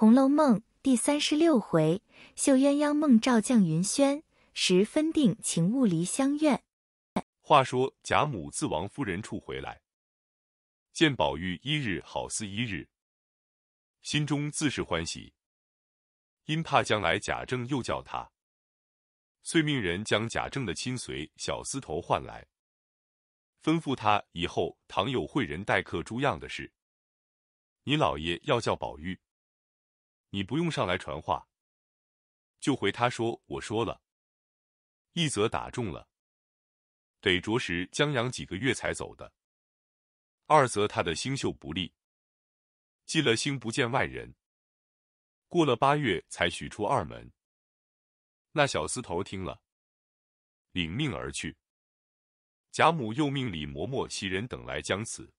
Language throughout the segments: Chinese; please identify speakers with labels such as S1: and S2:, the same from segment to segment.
S1: 红楼梦》第三十六回，绣鸳鸯梦照绛云轩，时分定情物离香院。
S2: 话说贾母自王夫人处回来，见宝玉一日好似一日，心中自是欢喜。因怕将来贾政又叫他，遂命人将贾政的亲随小厮头唤来，吩咐他以后倘有会人待客诸样的事，你老爷要叫宝玉。你不用上来传话，就回他说我说了。一则打中了，得着实将养几个月才走的；二则他的星宿不利，进了星不见外人，过了八月才许出二门。那小厮头听了，领命而去。贾母又命李嬷嬷、袭人等来将此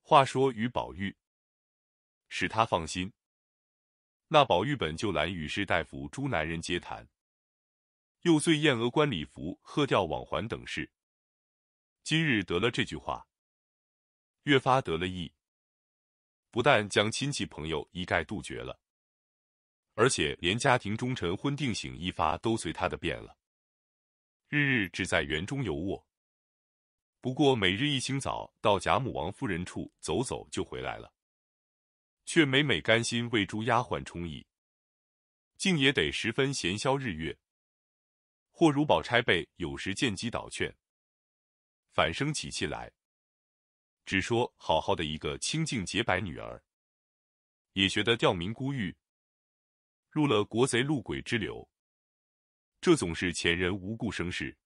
S2: 话说与宝玉，使他放心。那宝玉本就懒与士大夫诸男人接谈，又醉燕娥冠礼服、鹤吊网环等事。今日得了这句话，越发得了意，不但将亲戚朋友一概杜绝了，而且连家庭忠臣婚定醒一发都随他的变了，日日只在园中游卧。不过每日一清早到贾母、王夫人处走走就回来了。却每每甘心为诸丫鬟充役，竟也得十分闲消日月。或如宝钗辈有时见机倒劝，反生起气来，只说好好的一个清净洁白女儿，也学得吊民孤玉，入了国贼路鬼之流。这总是前人无故生事，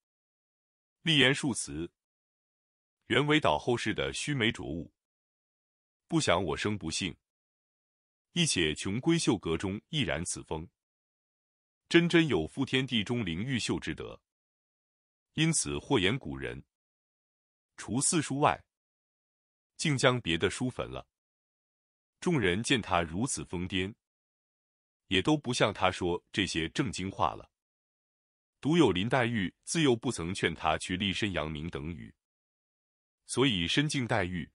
S2: 立言数词，原为导后世的须眉浊物。不想我生不幸。亦且穷闺秀阁中亦然此风，真真有负天地中灵毓秀之德。因此或言古人，除四书外，竟将别的书焚了。众人见他如此疯癫，也都不像他说这些正经话了。独有林黛玉自幼不曾劝他去立身扬名等语，所以深敬黛玉，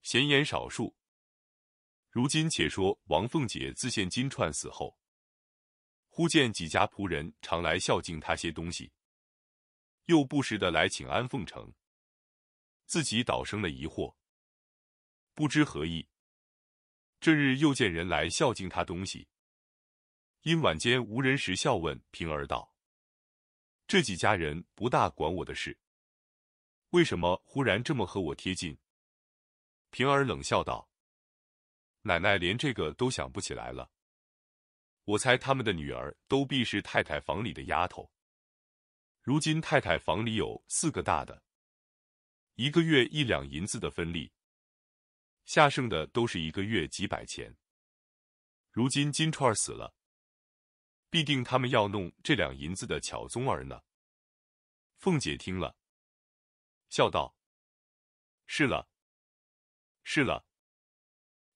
S2: 闲言少述。如今且说王凤姐自献金钏死后，忽见几家仆人常来孝敬她些东西，又不时的来请安奉承，自己倒生了疑惑，不知何意。这日又见人来孝敬他东西，因晚间无人时，笑问平儿道：“这几家人不大管我的事，为什么忽然这么和我贴近？”平儿冷笑道。奶奶连这个都想不起来了。我猜他们的女儿都必是太太房里的丫头。如今太太房里有四个大的，一个月一两银子的分利，下剩的都是一个月几百钱。如今金钏儿死了，必定他们要弄这两银子的巧宗儿呢。凤姐听了，笑道：“是了，是了。”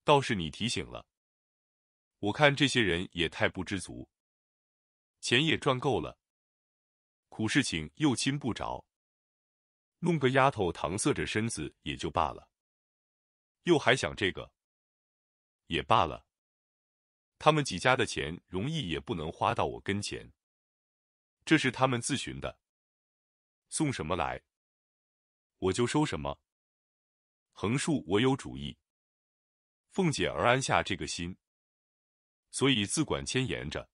S2: 倒是你提醒了，我看这些人也太不知足，钱也赚够了，苦事情又亲不着，弄个丫头搪塞着身子也就罢了，又还想这个，也罢了。他们几家的钱容易也不能花到我跟前，这是他们自寻的，送什么来，我就收什么。横竖我有主意。凤姐儿安下这个心，所以自管牵延着，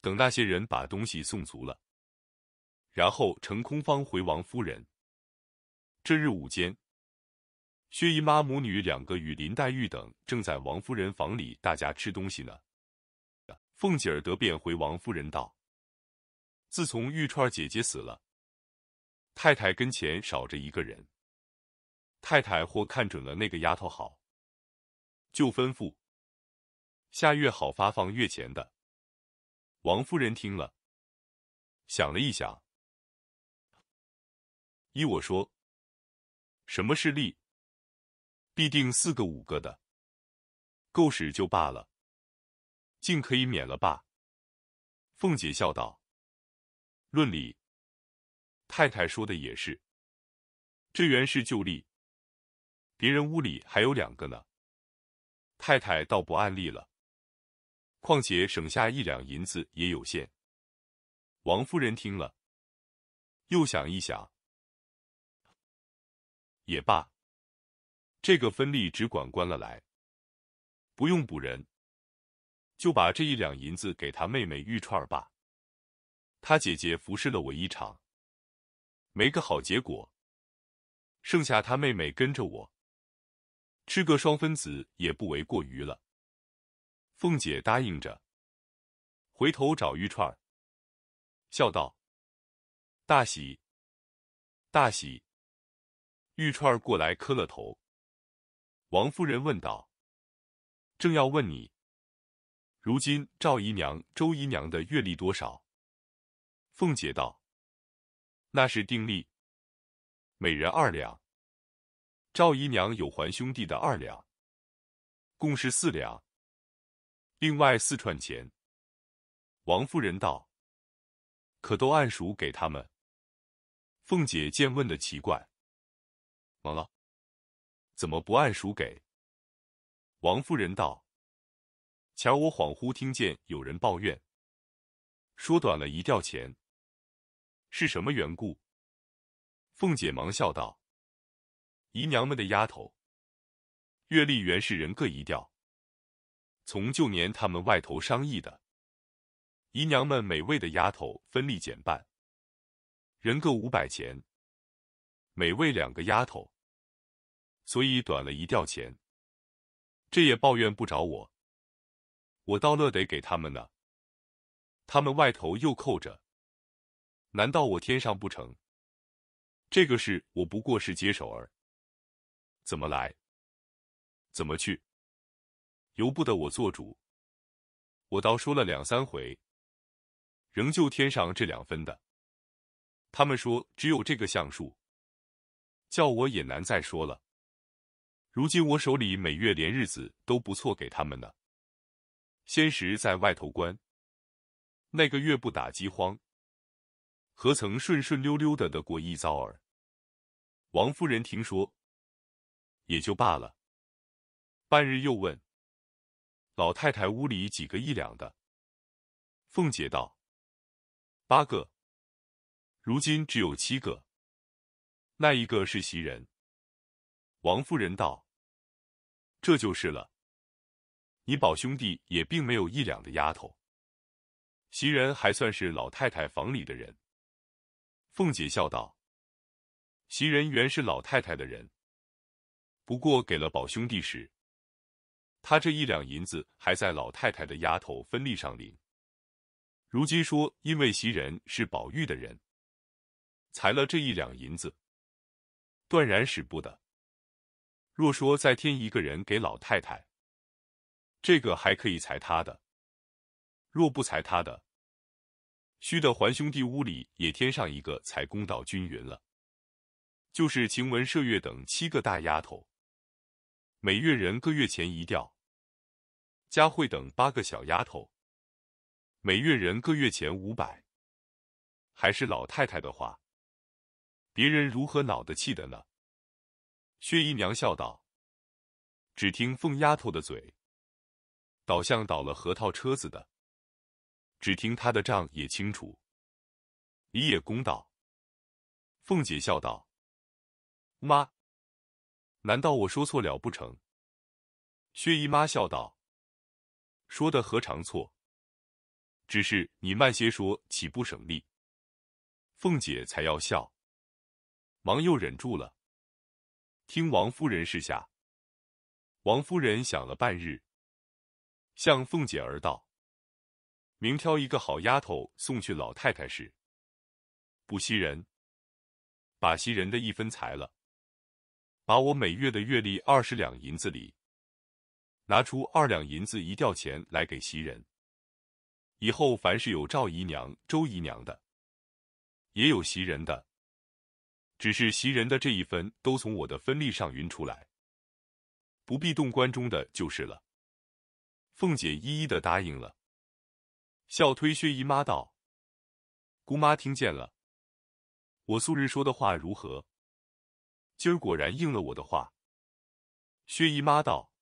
S2: 等那些人把东西送足了，然后乘空方回王夫人。这日午间，薛姨妈母女两个与林黛玉等正在王夫人房里大家吃东西呢。凤姐儿得便回王夫人道：“自从玉钏姐姐死了，太太跟前少着一个人。太太或看准了那个丫头好。”就吩咐。下月好发放月钱的。王夫人听了，想了一想，依我说，什么是利，必定四个五个的，够使就罢了，竟可以免了罢。凤姐笑道：“论理，太太说的也是。这原是旧例，别人屋里还有两个呢。”太太倒不按例了，况且省下一两银子也有限。王夫人听了，又想一想，也罢，这个分利只管关了来，不用补人，就把这一两银子给他妹妹玉串儿吧。他姐姐服侍了我一场，没个好结果，剩下他妹妹跟着我，吃个双分子也不为过于了。凤姐答应着，回头找玉串儿。笑道：“大喜，大喜！”玉串过来磕了头。王夫人问道：“正要问你，如今赵姨娘、周姨娘的月例多少？”凤姐道：“那是定例，每人二两。赵姨娘有还兄弟的二两，共是四两，另外四串钱。”王夫人道。可都按数给他们。凤姐见问的奇怪，忙了，怎么不按数给？王夫人道：“前我恍惚听见有人抱怨，说短了一吊钱，是什么缘故？”凤姐忙笑道：“姨娘们的丫头，月例原是人各一吊，从旧年他们外头商议的。”姨娘们每位的丫头分利减半，人各五百钱，每位两个丫头，所以短了一吊钱。这也抱怨不着我，我倒乐得给他们呢。他们外头又扣着，难道我添上不成？这个事我不过是接手儿，怎么来，怎么去，由不得我做主。我倒说了两三回。仍旧添上这两分的，他们说只有这个项数，叫我也难再说了。如今我手里每月连日子都不错给他们呢。先时在外头关，那个月不打饥荒，何曾顺顺溜溜的的过一遭儿？王夫人听说，也就罢了。半日又问老太太屋里几个一两的，凤姐道。八个，如今只有七个。那一个是袭人。王夫人道：“这就是了。你宝兄弟也并没有一两的丫头。袭人还算是老太太房里的人。”凤姐笑道：“袭人原是老太太的人，不过给了宝兄弟时，他这一两银子还在老太太的丫头分利上领。”如今说，因为袭人是宝玉的人，裁了这一两银子，断然使不得。若说再添一个人给老太太，这个还可以裁他的；若不裁他的，须得还兄弟屋里也添上一个，才公道均匀了。就是晴雯、麝月等七个大丫头，每月人各月钱一吊；佳慧等八个小丫头。每月人各月钱五百，还是老太太的话，别人如何恼得气的呢？薛姨娘笑道：“只听凤丫头的嘴，倒像倒了核桃车子的。只听她的账也清楚，理也公道。”凤姐笑道：“妈，难道我说错了不成？”薛姨妈笑道：“说的何尝错？”只是你慢些说，岂不省力？凤姐才要笑，忙又忍住了。听王夫人示下，王夫人想了半日，向凤姐儿道：“明挑一个好丫头送去老太太时，不惜人，把袭人的一分裁了，把我每月的月例二十两银子里，拿出二两银子一吊钱来给袭人。”以后凡是有赵姨娘、周姨娘的，也有袭人的，只是袭人的这一分都从我的分例上匀出来，不必动关中的就是了。凤姐一一的答应了，笑推薛姨妈道：“姑妈听见了，我素日说的话如何？今儿果然应了我的话。”薛姨妈道：“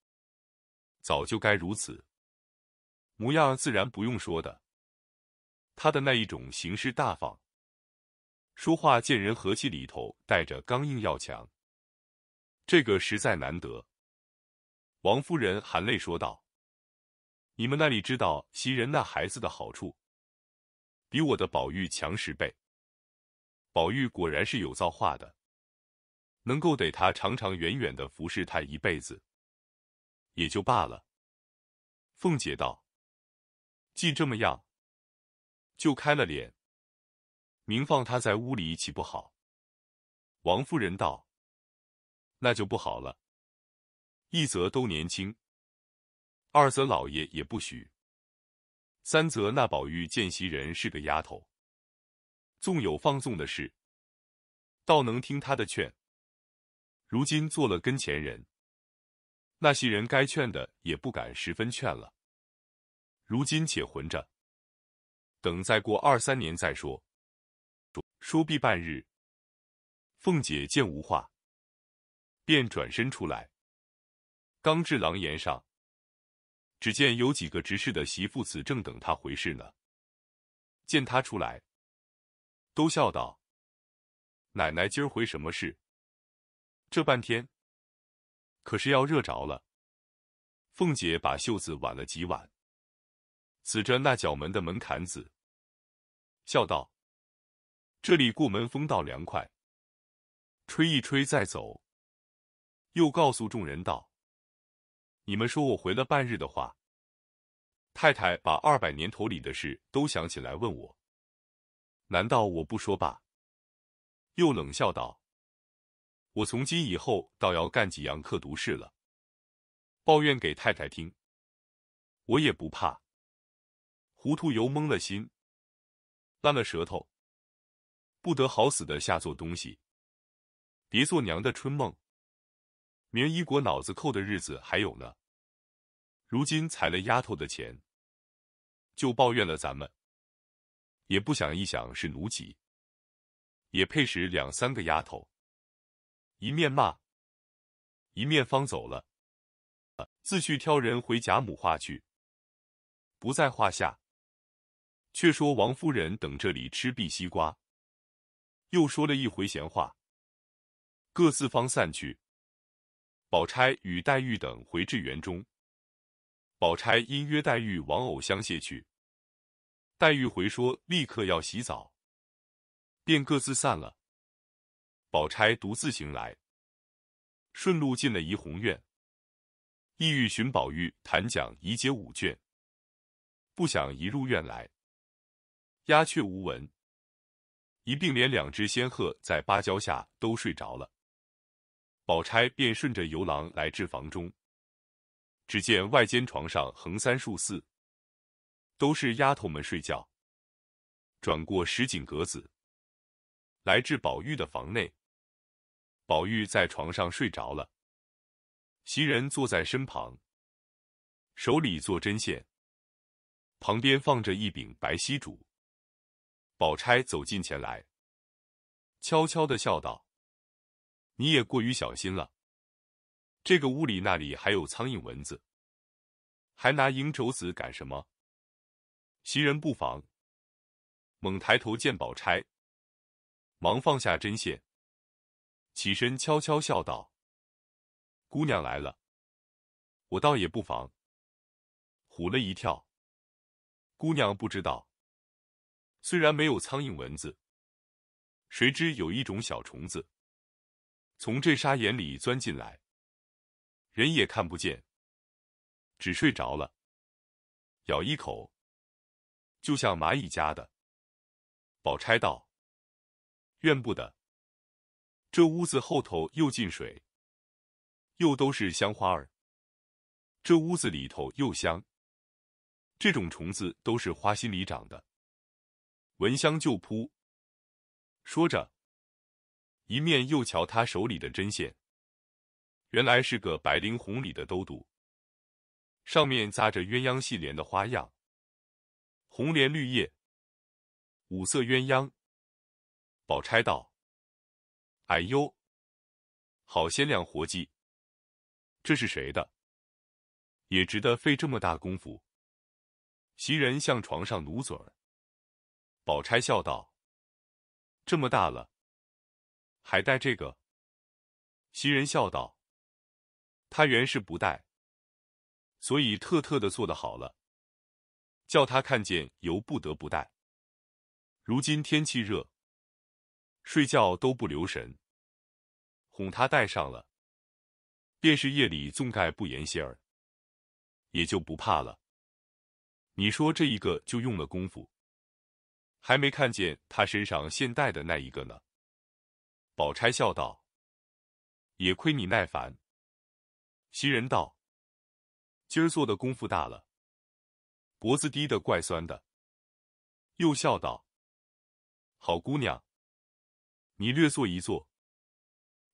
S2: 早就该如此，模样自然不用说的。他的那一种行事大方，说话见人和气，里头带着刚硬要强，这个实在难得。王夫人含泪说道：“你们那里知道袭人那孩子的好处，比我的宝玉强十倍。宝玉果然是有造化的，能够得他长长远远的服侍他一辈子，也就罢了。”凤姐道：“既这么样，就开了脸，明放他在屋里岂不好？”王夫人道：“那就不好了。”一则都年轻，二则老爷也不许，三则那宝玉见袭人是个丫头，纵有放纵的事，倒能听他的劝。如今做了跟前人，那些人该劝的也不敢十分劝了。如今且混着，等再过二三年再说。说毕半日，凤姐见无话，便转身出来。刚至廊檐上，只见有几个执事的媳妇子正等他回事呢。见他出来，都笑道：“奶奶今儿回什么事？这半天可是要热着了。”凤姐把袖子挽了几挽，指着那角门的门槛子，笑道：“这里过门风倒凉快，吹一吹再走。”又告诉众人道。你们说我回了半日的话，太太把二百年头里的事都想起来问我，难道我不说罢？又冷笑道：“我从今以后倒要干几样刻毒事了，抱怨给太太听，我也不怕。糊涂油蒙了心，烂了舌头，不得好死的下做东西，别做娘的春梦。”明一国脑子扣的日子还有呢，如今踩了丫头的钱，就抱怨了咱们，也不想一想是奴籍，也配使两三个丫头，一面骂，一面方走了，自去挑人回贾母话去，不在话下。却说王夫人等这里吃碧西瓜，又说了一回闲话，各自方散去。宝钗与黛玉等回至园中，宝钗因约黛玉往藕香榭去，黛玉回说立刻要洗澡，便各自散了。宝钗独自行来，顺路进了怡红院，意欲寻宝玉谈讲怡姐五卷，不想一入院来，鸦雀无闻，一并连两只仙鹤在芭蕉下都睡着了。宝钗便顺着游廊来至房中，只见外间床上横三竖四，都是丫头们睡觉。转过石井格子，来至宝玉的房内。宝玉在床上睡着了，袭人坐在身旁，手里做针线，旁边放着一柄白锡烛。宝钗走近前来，悄悄的笑道。你也过于小心了。这个屋里那里还有苍蝇蚊子，还拿银轴子赶什么？袭人不防，猛抬头见宝钗，忙放下针线，起身悄悄笑道：“姑娘来了，我倒也不防。”唬了一跳。姑娘不知道，虽然没有苍蝇蚊子，谁知有一种小虫子。从这沙眼里钻进来，人也看不见，只睡着了，咬一口，就像蚂蚁家的。宝钗道：“怨不得，这屋子后头又进水，又都是香花儿，这屋子里头又香。这种虫子都是花心里长的，闻香就扑。”说着。一面又瞧他手里的针线，原来是个白绫红里的兜肚，上面扎着鸳鸯戏莲的花样，红莲绿叶，五色鸳鸯。宝钗道：“哎呦，好鲜亮活计！这是谁的？也值得费这么大功夫。袭人向床上努嘴儿。宝钗笑道：“这么大了，还戴这个？”袭人笑道：“他原是不戴，所以特特的做的好了，叫他看见，由不得不戴。如今天气热，睡觉都不留神，哄他戴上了，便是夜里纵盖不严些儿，也就不怕了。你说这一个就用了功夫。”还没看见他身上现戴的那一个呢。宝钗笑道：“也亏你耐烦。”袭人道：“今儿做的功夫大了，脖子低的怪酸的。”又笑道：“好姑娘，你略坐一坐，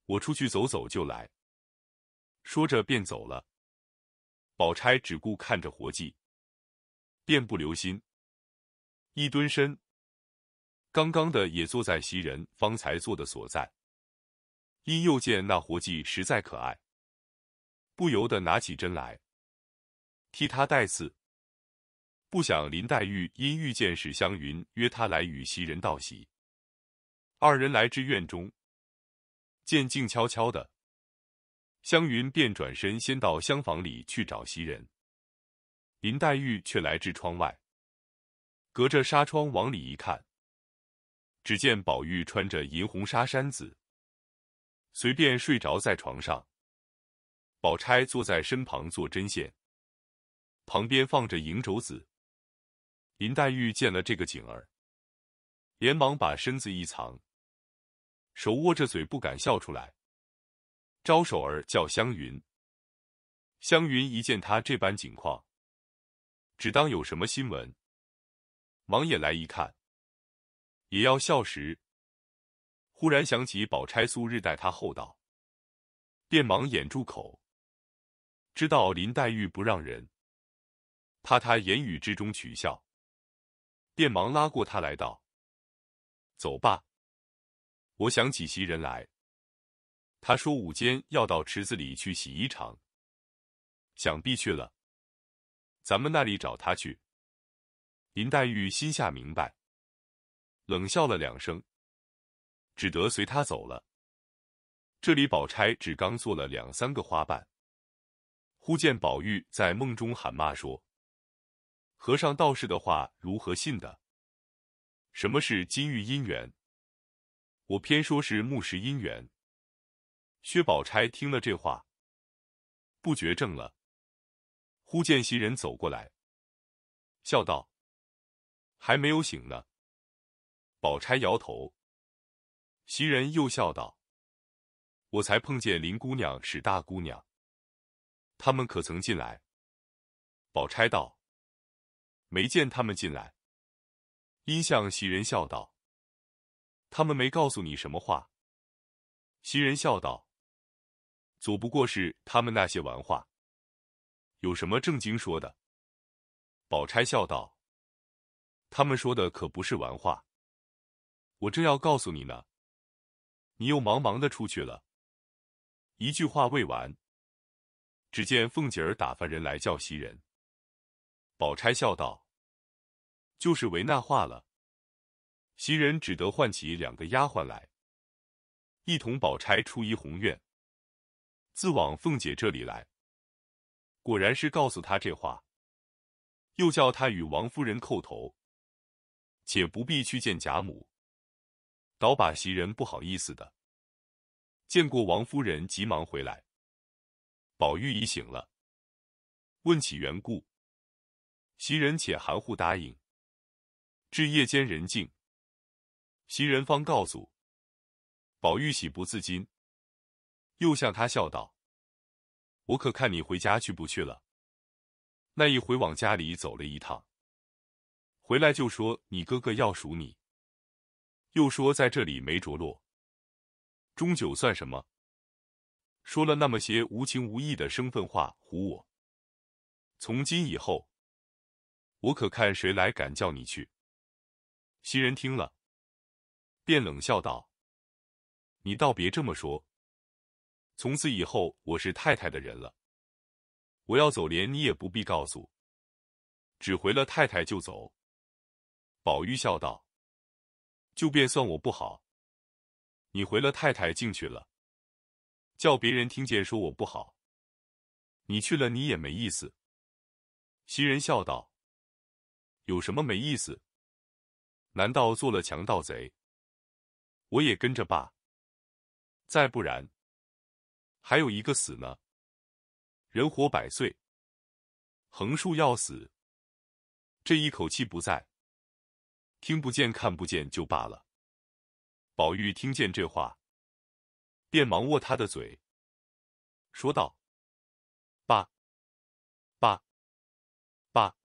S2: 我出去走走就来。”说着便走了。宝钗只顾看着活计，便不留心，一蹲身。刚刚的也坐在袭人方才坐的所在，因又见那活计实在可爱，不由得拿起针来替他带刺。不想林黛玉因遇见史湘云，约他来与袭人道喜。二人来至院中，见静悄悄的，湘云便转身先到厢房里去找袭人，林黛玉却来至窗外，隔着纱窗往里一看。只见宝玉穿着银红纱衫子，随便睡着在床上。宝钗坐在身旁做针线，旁边放着银轴子。林黛玉见了这个景儿，连忙把身子一藏，手握着嘴不敢笑出来，招手儿叫湘云。湘云一见他这般景况，只当有什么新闻，忙也来一看。也要笑时，忽然想起宝钗素日待他厚道，便忙掩住口。知道林黛玉不让人，怕他言语之中取笑，便忙拉过他来道：“走吧，我想起袭人来。他说午间要到池子里去洗衣裳，想必去了。咱们那里找他去。”林黛玉心下明白。冷笑了两声，只得随他走了。这里宝钗只刚做了两三个花瓣，忽见宝玉在梦中喊骂说：“和尚道士的话如何信的？什么是金玉姻缘？我偏说是木石姻缘。”薛宝钗听了这话，不觉怔了。忽见袭人走过来，笑道：“还没有醒呢。”宝钗摇头，袭人又笑道：“我才碰见林姑娘、史大姑娘，他们可曾进来？”宝钗道：“没见他们进来。”因向袭人笑道：“他们没告诉你什么话？”袭人笑道：“左不过是他们那些玩话，有什么正经说的？”宝钗笑道：“他们说的可不是玩话。”我正要告诉你呢，你又忙忙的出去了。一句话未完，只见凤姐儿打发人来叫袭人。宝钗笑道：“就是为那话了。”袭人只得唤起两个丫鬟来，一同宝钗出怡红院，自往凤姐这里来。果然是告诉她这话，又叫她与王夫人叩头，且不必去见贾母。倒把袭人不好意思的。见过王夫人，急忙回来。宝玉已醒了，问起缘故，袭人且含糊答应。至夜间人静，袭人方告诉宝玉，喜不自禁，又向他笑道：“我可看你回家去不去了？那一回往家里走了一趟，回来就说你哥哥要赎你。”又说在这里没着落，终究算什么？说了那么些无情无义的生分话，唬我。从今以后，我可看谁来敢叫你去？袭人听了，便冷笑道：“你倒别这么说。从此以后，我是太太的人了，我要走，连你也不必告诉，只回了太太就走。”宝玉笑道：“就便算我不好，你回了太太进去了，叫别人听见说我不好，你去了你也没意思。”袭人笑道：“有什么没意思？难道做了强盗贼，我也跟着罢？再不然，还有一个死呢。人活百岁，横竖要死，这一口气不在。”听不见看不见就罢了。宝玉听见这话，便忙握他的嘴，说道：“爸，爸，爸，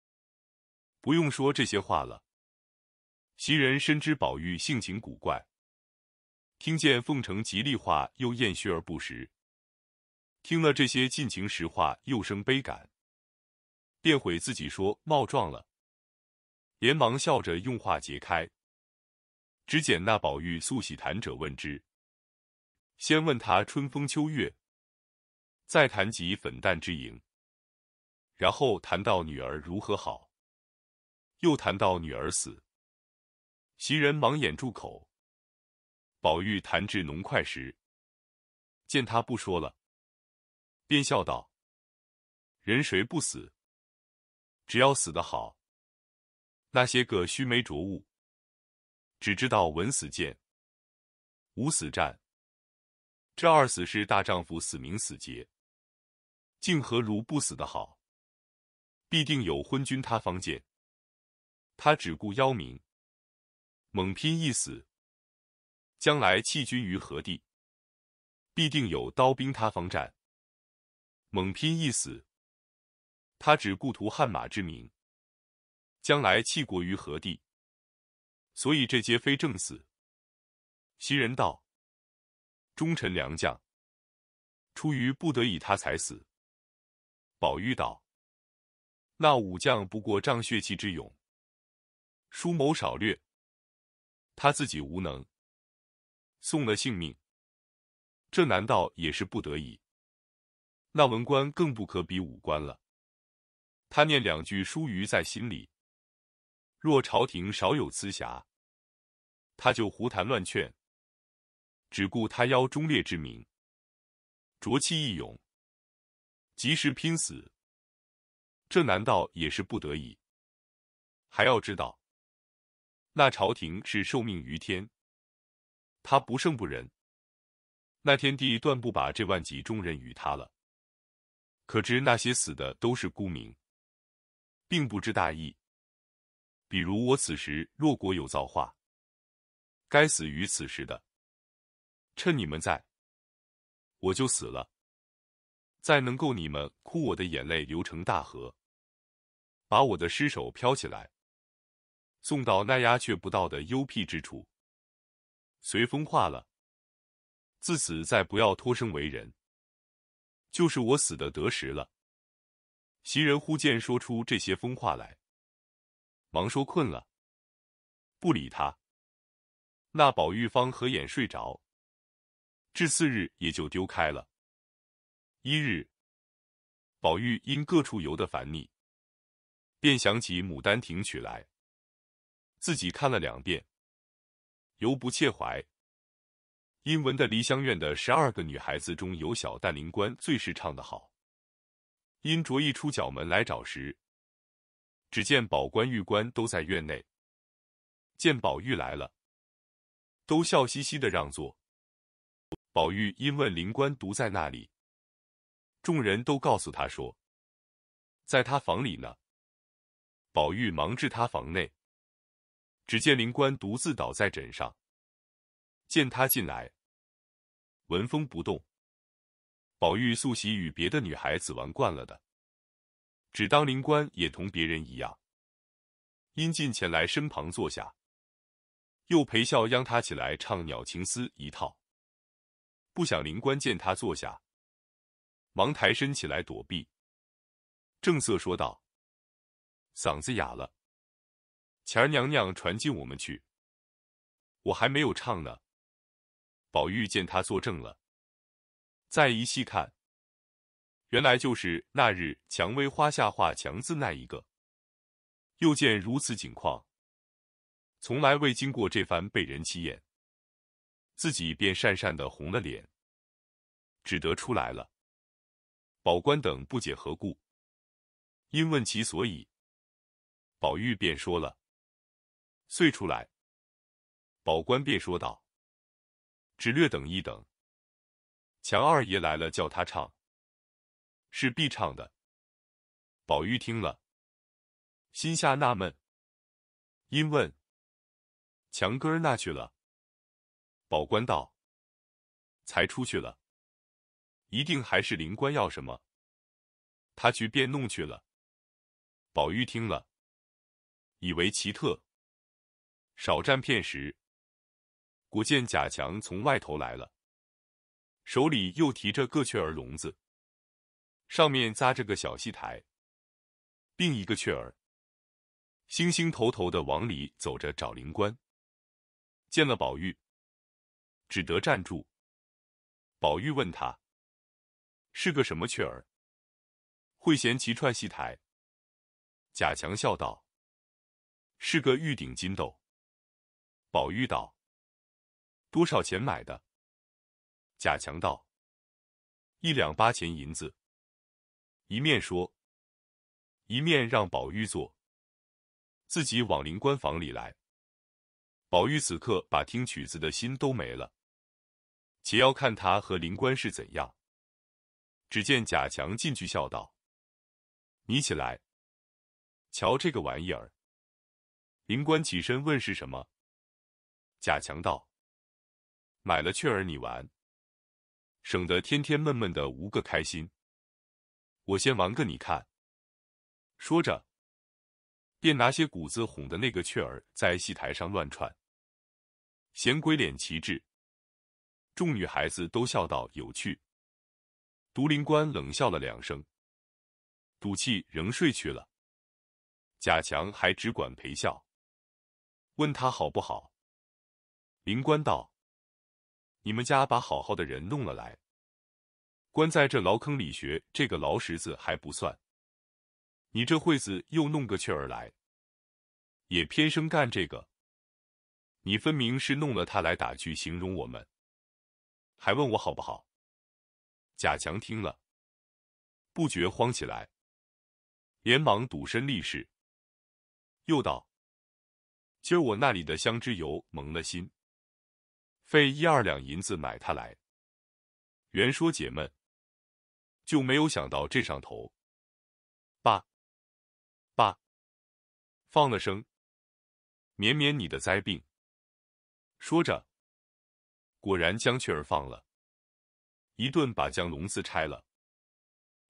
S2: 不用说这些话了。”袭人深知宝玉性情古怪，听见奉承吉利话又厌虚而不实，听了这些尽情实话又生悲感，便悔自己说冒撞了。连忙笑着用话解开，只见那宝玉素喜谈者问之。先问他春风秋月，再谈及粉黛之影，然后谈到女儿如何好，又谈到女儿死。袭人忙掩住口。宝玉谈至浓快时，见他不说了，便笑道：“人谁不死？只要死得好。”那些个须眉浊物，只知道闻死谏，无死战。这二死是大丈夫死名死节，竟何如不死的好？必定有昏君他方见，他只顾邀名，猛拼一死，将来弃君于何地？必定有刀兵他方战，猛拼一死，他只顾图汗马之名。将来弃国于何地？所以这皆非正死。袭人道：“忠臣良将，出于不得已，他才死。”宝玉道：“那武将不过仗血气之勇，疏谋少略，他自己无能，送了性命，这难道也是不得已？那文官更不可比武官了。他念两句疏语在心里。”若朝廷少有疵瑕，他就胡谈乱劝，只顾他邀忠烈之名，浊气义勇，及时拼死，这难道也是不得已？还要知道，那朝廷是受命于天，他不胜不仁，那天帝断不把这万几忠人与他了。可知那些死的都是孤名，并不知大义。比如我此时若国有造化，该死于此时的，趁你们在，我就死了。再能够你们哭我的眼泪流成大河，把我的尸首飘起来，送到那鸦雀不到的幽僻之处，随风化了。自此再不要托生为人，就是我死的得时了。袭人忽见说出这些疯话来。忙说困了，不理他。那宝玉方合眼睡着，至次日也就丢开了。一日，宝玉因各处游得烦腻，便想起《牡丹亭曲》来，自己看了两遍，犹不切怀。因闻的梨香院的十二个女孩子中有小旦灵官最是唱得好，因着意出角门来找时。只见宝官、玉官都在院内，见宝玉来了，都笑嘻嘻的让座。宝玉因问灵官独在那里，众人都告诉他说，在他房里呢。宝玉忙至他房内，只见灵官独自倒在枕上，见他进来，闻风不动。宝玉素习与别的女孩子玩惯了的。只当灵官也同别人一样，因进前来身旁坐下，又陪笑央他起来唱《鸟情思》一套。不想灵官见他坐下，忙抬身起来躲避，正色说道：“嗓子哑了，前儿娘娘传进我们去，我还没有唱呢。”宝玉见他作证了，再一细看。原来就是那日蔷薇花下画强字那一个。又见如此景况，从来未经过这番被人欺眼，自己便讪讪的红了脸，只得出来了。宝官等不解何故，因问其所以，宝玉便说了，遂出来。宝官便说道：“只略等一等，强二爷来了，叫他唱。”是必唱的。宝玉听了，心下纳闷，因问：“强哥那去了？”宝官道：“才出去了，一定还是灵官要什么，他去便弄去了。”宝玉听了，以为奇特，少站片时，果见贾强从外头来了，手里又提着个雀儿笼子。上面扎着个小戏台，并一个雀儿，星星头头的往里走着找灵官。见了宝玉，只得站住。宝玉问他：“是个什么雀儿？会嫌其串戏台？”贾强笑道：“是个玉顶金豆。”宝玉道：“多少钱买的？”贾强道：“一两八钱银子。”一面说，一面让宝玉坐，自己往灵官房里来。宝玉此刻把听曲子的心都没了，且要看他和灵官是怎样。只见贾强进去笑道：“你起来，瞧这个玩意儿。”灵官起身问是什么。贾强道：“买了雀儿你玩，省得天天闷闷的无个开心。”我先玩个你看。说着，便拿些谷子哄的那个雀儿在戏台上乱窜，闲鬼脸旗帜。众女孩子都笑道有趣。独灵官冷笑了两声，赌气仍睡去了。贾强还只管陪笑，问他好不好。灵官道：“你们家把好好的人弄了来。”关在这牢坑里学这个牢石子还不算，你这会子又弄个雀儿来，也偏生干这个。你分明是弄了他来打趣形容我们，还问我好不好？贾强听了，不觉慌起来，连忙赌身立誓，又道：“今儿我那里的香脂油蒙了心，费一二两银子买他来，原说解闷。”就没有想到这上头，爸，爸，放了声，免免你的灾病。说着，果然将雀儿放了，一顿把将笼子拆了。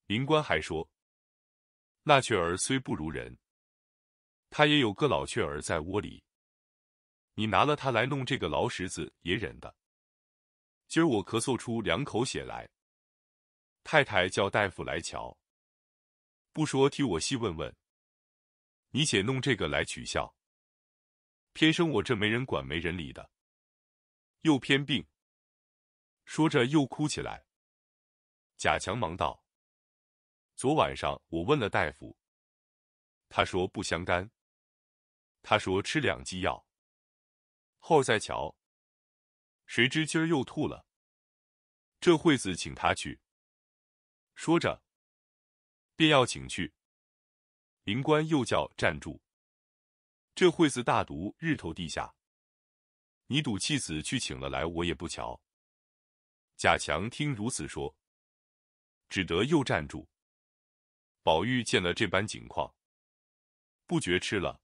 S2: 灵官还说，那雀儿虽不如人，他也有个老雀儿在窝里，你拿了它来弄这个牢石子也忍的。今儿我咳嗽出两口血来。太太叫大夫来瞧，不说替我细问问。你且弄这个来取笑，偏生我这没人管没人理的，又偏病。说着又哭起来。贾强忙道：“昨晚上我问了大夫，他说不相干。他说吃两剂药，后再瞧。谁知今儿又吐了。这会子请他去。”说着，便要请去。灵官又叫站住。这会子大毒日头地下，你赌气子去请了来，我也不瞧。贾强听如此说，只得又站住。宝玉见了这般景况，不觉吃了，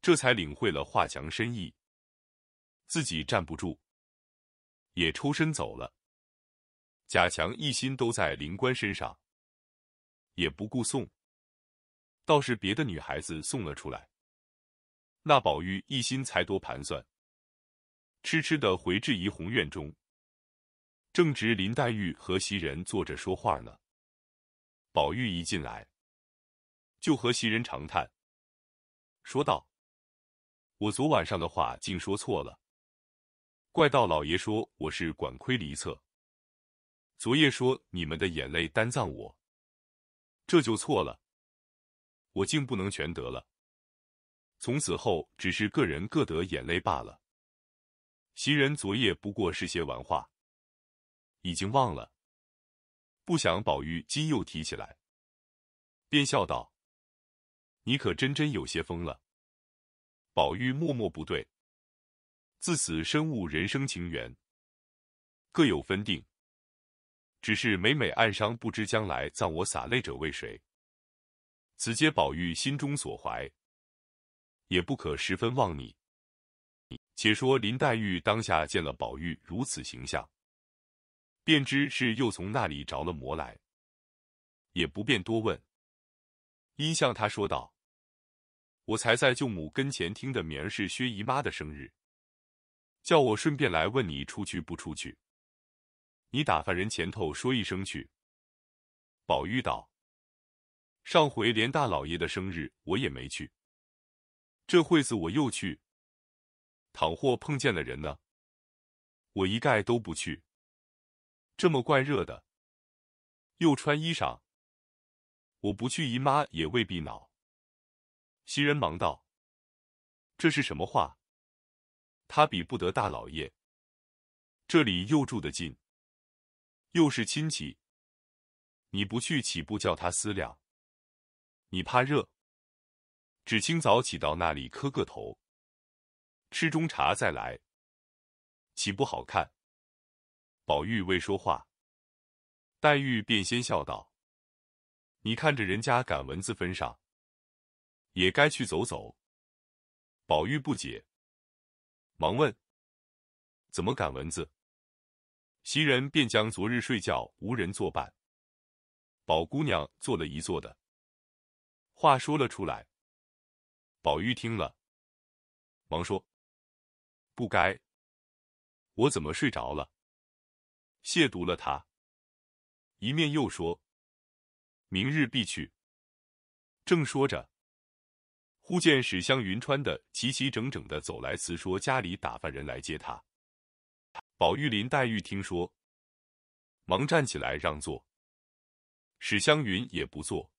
S2: 这才领会了华强深意，自己站不住，也抽身走了。贾强一心都在灵官身上，也不顾送，倒是别的女孩子送了出来。那宝玉一心才多盘算，痴痴的回至怡红院中，正值林黛玉和袭人坐着说话呢。宝玉一进来，就和袭人长叹，说道：“我昨晚上的话竟说错了，怪道老爷说我是管窥离策。”昨夜说你们的眼泪担葬我，这就错了。我竟不能全得了。从此后，只是个人各得眼泪罢了。袭人昨夜不过是些玩话，已经忘了。不想宝玉今又提起来，便笑道：“你可真真有些疯了。”宝玉默默不对。自此深悟人生情缘，各有分定。只是每每暗伤，不知将来葬我洒泪者为谁。此皆宝玉心中所怀，也不可十分妄拟。且说林黛玉当下见了宝玉如此形象，便知是又从那里着了魔来，也不便多问，因向他说道：“我才在舅母跟前听的，明儿是薛姨妈的生日。”叫我顺便来问你出去不出去？你打发人前头说一声去。宝玉道：“上回连大老爷的生日我也没去，这会子我又去，倘或碰见了人呢，我一概都不去。这么怪热的，又穿衣裳，我不去，姨妈也未必恼。”袭人忙道：“这是什么话？”他比不得大老爷，这里又住得近，又是亲戚，你不去岂不叫他思量？你怕热，只清早起到那里磕个头，吃中茶再来，岂不好看？宝玉未说话，黛玉便先笑道：“你看着人家赶蚊子分上，也该去走走。”宝玉不解。忙问：“怎么赶蚊子？”袭人便将昨日睡觉无人作伴，宝姑娘做了一做的话说了出来。宝玉听了，忙说：“不该，我怎么睡着了？亵渎了他。”一面又说：“明日必去。”正说着。忽见史湘云穿的齐齐整整的走来，辞说家里打发人来接他。宝玉、林黛玉听说，忙站起来让座。史湘云也不坐，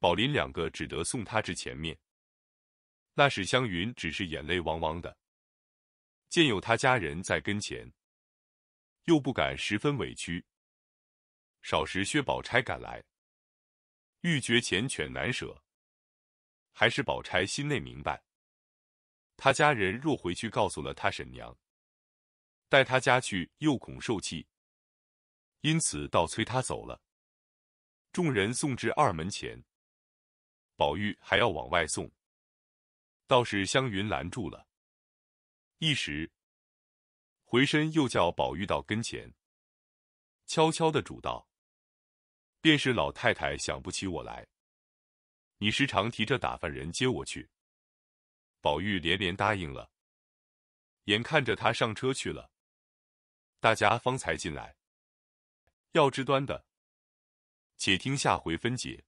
S2: 宝林两个只得送他至前面。那史湘云只是眼泪汪汪的，见有他家人在跟前，又不敢十分委屈。少时薛宝钗赶来，欲绝缱绻难舍。还是宝钗心内明白，他家人若回去告诉了他婶娘，带他家去又恐受气，因此倒催他走了。众人送至二门前，宝玉还要往外送，倒是湘云拦住了。一时，回身又叫宝玉到跟前，悄悄的嘱道：“便是老太太想不起我来。”你时常提着打发人接我去，宝玉连连答应了。眼看着他上车去了，大家方才进来。要知端的，且听下回分解。